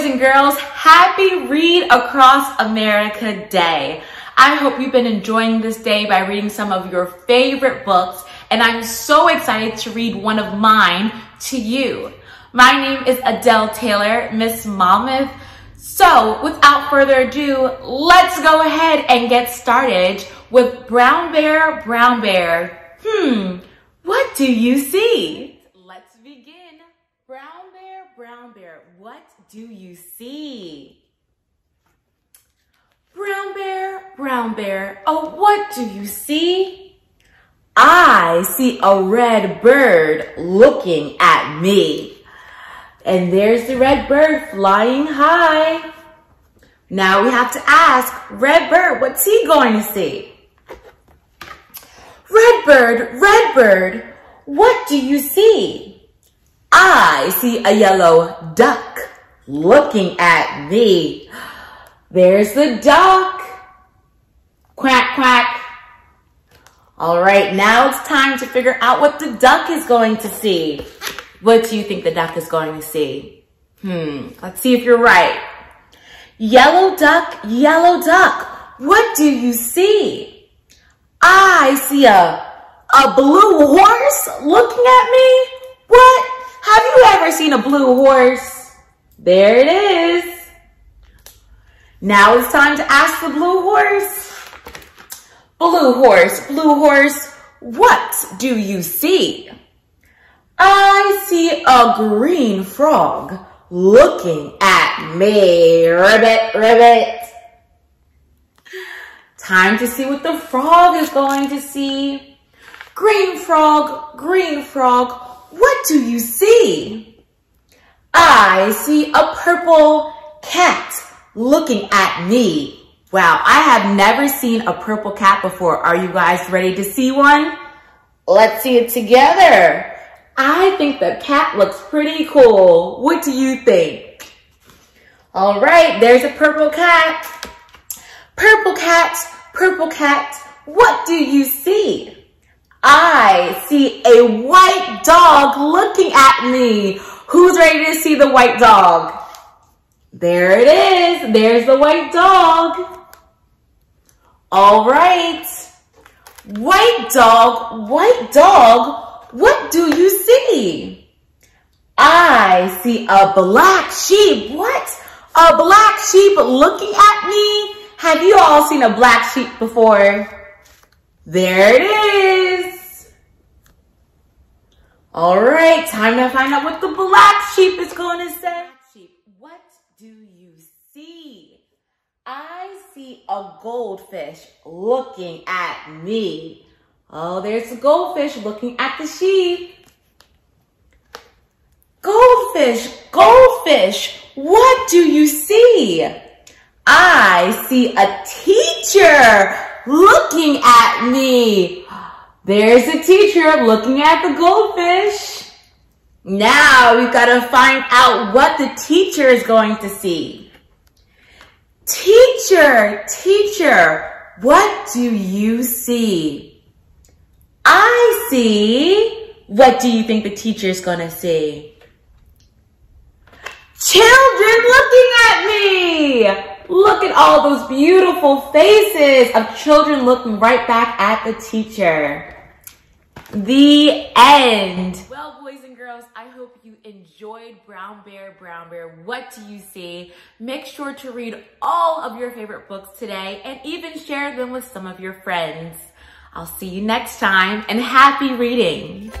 girls, happy Read Across America Day. I hope you've been enjoying this day by reading some of your favorite books, and I'm so excited to read one of mine to you. My name is Adele Taylor, Miss Monmouth. So without further ado, let's go ahead and get started with Brown Bear, Brown Bear. Hmm, what do you see? Brown Bear, what do you see? Brown Bear, Brown Bear, oh, what do you see? I see a red bird looking at me. And there's the red bird flying high. Now we have to ask, red bird, what's he going to see? Red bird, red bird, what do you see? I see a yellow duck looking at me. There's the duck. Quack, quack. All right, now it's time to figure out what the duck is going to see. What do you think the duck is going to see? Hmm, let's see if you're right. Yellow duck, yellow duck, what do you see? I see a, a blue horse looking at me. What? Have you ever seen a blue horse? There it is. Now it's time to ask the blue horse. Blue horse, blue horse, what do you see? I see a green frog looking at me. Ribbit, ribbit. Time to see what the frog is going to see. Green frog, green frog, what do you see? I see a purple cat looking at me. Wow, I have never seen a purple cat before. Are you guys ready to see one? Let's see it together. I think the cat looks pretty cool. What do you think? All right, there's a purple cat. Purple cat, purple cat, what do you see? I see a white dog looking at me. Who's ready to see the white dog? There it is. There's the white dog. All right. White dog, white dog, what do you see? I see a black sheep. What? A black sheep looking at me? Have you all seen a black sheep before? There it is. All right, time to find out what the black sheep is going to say. Sheep, what do you see? I see a goldfish looking at me. Oh, there's a goldfish looking at the sheep. Goldfish, goldfish, what do you see? I see a teacher looking at me. There's a teacher looking at the goldfish. Now we've got to find out what the teacher is going to see. Teacher, teacher, what do you see? I see. What do you think the teacher is going to say? Children looking at me. Look at all those beautiful faces of children looking right back at the teacher. The end. Well, boys and girls, I hope you enjoyed Brown Bear, Brown Bear. What do you see? Make sure to read all of your favorite books today and even share them with some of your friends. I'll see you next time and happy reading.